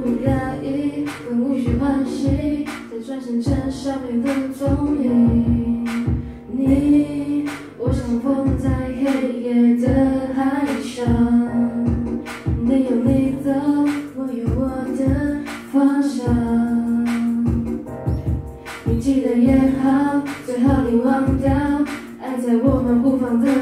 不压意，更无需欢喜，再转身成少年的踪影。你，我像风在黑夜的海上，你有你的，我有我的方向。你记得也好，最好你忘掉，爱在我们不放的。